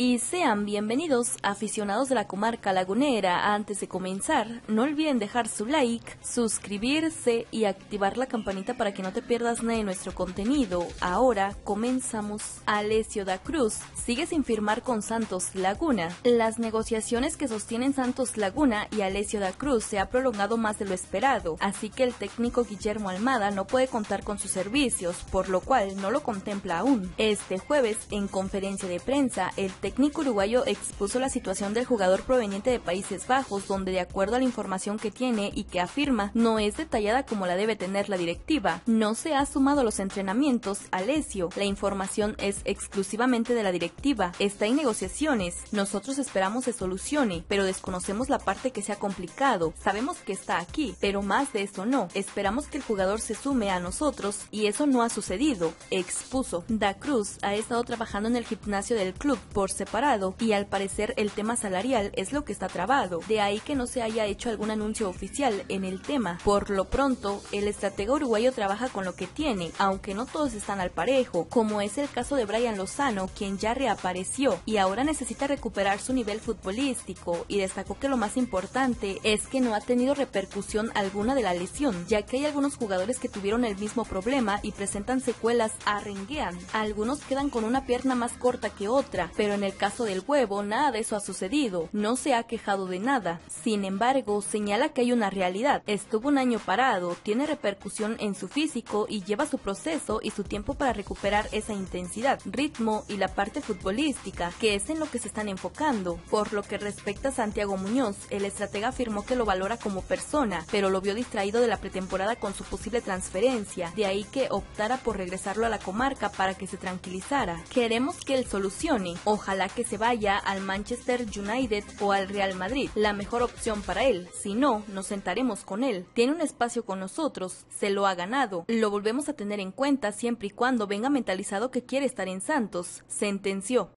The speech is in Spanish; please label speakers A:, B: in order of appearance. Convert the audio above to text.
A: y sean bienvenidos aficionados de la comarca lagunera. Antes de comenzar, no olviden dejar su like, suscribirse y activar la campanita para que no te pierdas nada de nuestro contenido. Ahora comenzamos. Alessio da Cruz sigue sin firmar con Santos Laguna. Las negociaciones que sostienen Santos Laguna y Alessio da Cruz se ha prolongado más de lo esperado, así que el técnico Guillermo Almada no puede contar con sus servicios, por lo cual no lo contempla aún. Este jueves, en conferencia de prensa, el técnico técnico uruguayo expuso la situación del jugador proveniente de Países Bajos, donde de acuerdo a la información que tiene y que afirma, no es detallada como la debe tener la directiva. No se ha sumado a los entrenamientos Alessio. La información es exclusivamente de la directiva. Está en negociaciones. Nosotros esperamos se solucione, pero desconocemos la parte que se ha complicado. Sabemos que está aquí, pero más de eso no. Esperamos que el jugador se sume a nosotros y eso no ha sucedido, expuso. Da Cruz ha estado trabajando en el gimnasio del club por separado y al parecer el tema salarial es lo que está trabado. De ahí que no se haya hecho algún anuncio oficial en el tema. Por lo pronto, el estratega uruguayo trabaja con lo que tiene, aunque no todos están al parejo, como es el caso de Brian Lozano, quien ya reapareció y ahora necesita recuperar su nivel futbolístico y destacó que lo más importante es que no ha tenido repercusión alguna de la lesión, ya que hay algunos jugadores que tuvieron el mismo problema y presentan secuelas arrenguean. Algunos quedan con una pierna más corta que otra, pero en el caso del huevo, nada de eso ha sucedido. No se ha quejado de nada. Sin embargo, señala que hay una realidad. Estuvo un año parado, tiene repercusión en su físico y lleva su proceso y su tiempo para recuperar esa intensidad, ritmo y la parte futbolística, que es en lo que se están enfocando. Por lo que respecta a Santiago Muñoz, el estratega afirmó que lo valora como persona, pero lo vio distraído de la pretemporada con su posible transferencia, de ahí que optara por regresarlo a la comarca para que se tranquilizara. Queremos que él solucione. Ojalá que se vaya al Manchester United o al Real Madrid, la mejor opción para él. Si no, nos sentaremos con él. Tiene un espacio con nosotros, se lo ha ganado. Lo volvemos a tener en cuenta siempre y cuando venga mentalizado que quiere estar en Santos, sentenció.